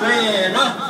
对喽